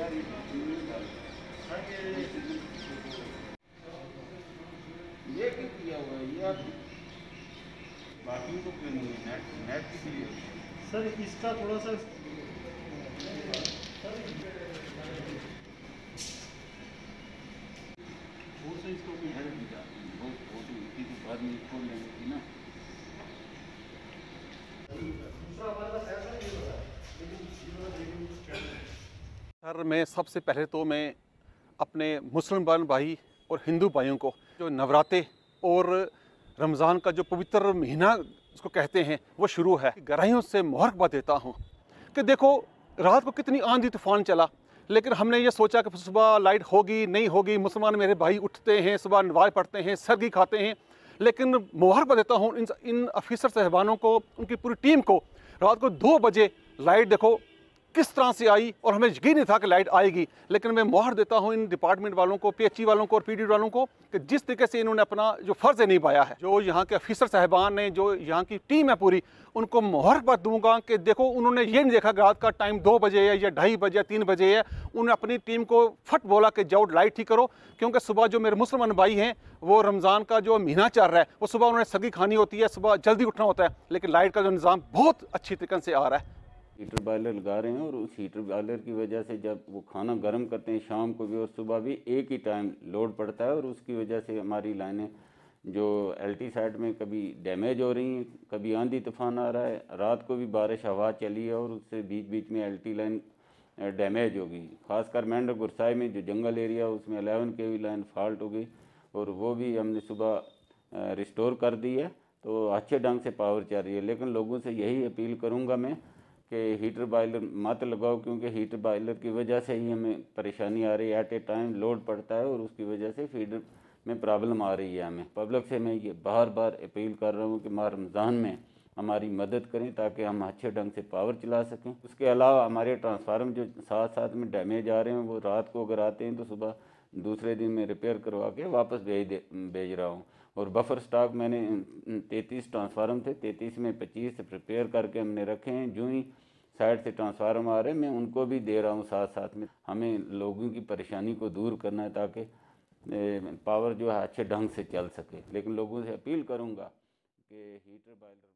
ये क्यों किया हुआ है? ये आप बाकी तो क्यों नहीं है नेट नेट सर इसका थोड़ा सा वो से इसको भी हेल्प मिला बहुत बहुत इसकी तो, तो बाद में इसको लेने की ना? सर मैं सबसे पहले तो मैं अपने मुसलमान भाई और हिंदू भाइयों को जो नवरात्रे और रमज़ान का जो पवित्र महीना उसको कहते हैं, वो शुरू है। गहराइयों से मुबारकबाद देता हूँ कि देखो, रात को कितनी आंधी तूफ़ान चला, लेकिन हमने ये सोचा कि सुबह लाइट होगी, नहीं होगी, मुसलमान मेरे भाई उठते हैं, सुबह नमाज़ पढ़ते हैं सरगी खाते हैं, लेकिन मुबारकबाद देता हूँ इन इन अफीसर साहबानों को, उनकी पूरी टीम को। रात को दो बजे लाइट देखो किस तरह से आई और हमें यकीन नहीं था कि लाइट आएगी, लेकिन मैं मुहर देता हूँ इन डिपार्टमेंट वालों को पीएचई वालों को और पीडी वालों को कि जिस तरीके से इन्होंने अपना जो फ़र्ज़ है निभाया है, जो यहाँ के अफीसर साहबान ने जो यहाँ की टीम है पूरी, उनको मुहरबत दूँगा कि देखो उन्होंने ये नहीं देखा रात का टाइम दो बजे है या ढाई बजे या तीन बजे है, उन्होंने अपनी टीम को फट बोला कि जाओ लाइट ठीक करो, क्योंकि सुबह जो मेरे मुसलमान भाई हैं, वो रमज़ान का जो महीना चल रहा है, वो सुबह उन्होंने सगी खानी होती है, सुबह जल्दी उठना होता है, लेकिन लाइट का जो निज़ाम बहुत अच्छी तरीके से आ रहा है। हीटर बॉयलर लगा रहे हैं और उस हीटर बॉयलर की वजह से जब वो खाना गर्म करते हैं शाम को भी और सुबह भी, एक ही टाइम लोड पड़ता है और उसकी वजह से हमारी लाइनें जो एलटी साइड में कभी डैमेज हो रही हैं, कभी आंधी तूफ़ान आ रहा है, रात को भी बारिश हवा चली है और उससे बीच बीच में एलटी लाइन डैमेज हो गई। खासकर मेंढर गुरसाई में जो जंगल एरिया है, उसमें अलेवन के लाइन फॉल्ट हो गई और वो भी हमने सुबह रिस्टोर कर दी है। तो अच्छे ढंग से पावर चल रही है। लेकिन लोगों से यही अपील करूँगा मैं कि हीटर बॉयलर मत लगाओ क्योंकि हीटर बॉयलर की वजह से ही हमें परेशानी आ रही है। एट ए टाइम लोड पड़ता है और उसकी वजह से फीडर में प्रॉब्लम आ रही है हमें। पब्लिक से मैं ये बार बार अपील कर रहा हूँ कि माह रमज़ान में हमारी मदद करें ताकि हम अच्छे ढंग से पावर चला सकें। उसके अलावा हमारे ट्रांसफार्म जो साथ साथ में डैमेज आ रहे हैं, वो रात को अगर आते हैं तो सुबह दूसरे दिन में रिपेयर करवा के वापस भेज दे, भेज रहा हूँ। और बफर स्टॉक मैंने तैंतीस ट्रांसफार्म थे, तैंतीस में पच्चीस रिपेयर करके हमने रखे हैं। जो ही साइड से ट्रांसफार्म आ रहे हैं, मैं उनको भी दे रहा हूँ साथ साथ में। हमें लोगों की परेशानी को दूर करना है ताकि पावर जो है अच्छे ढंग से चल सके। लेकिन लोगों से अपील करूँगा कि हीटर बॉयलर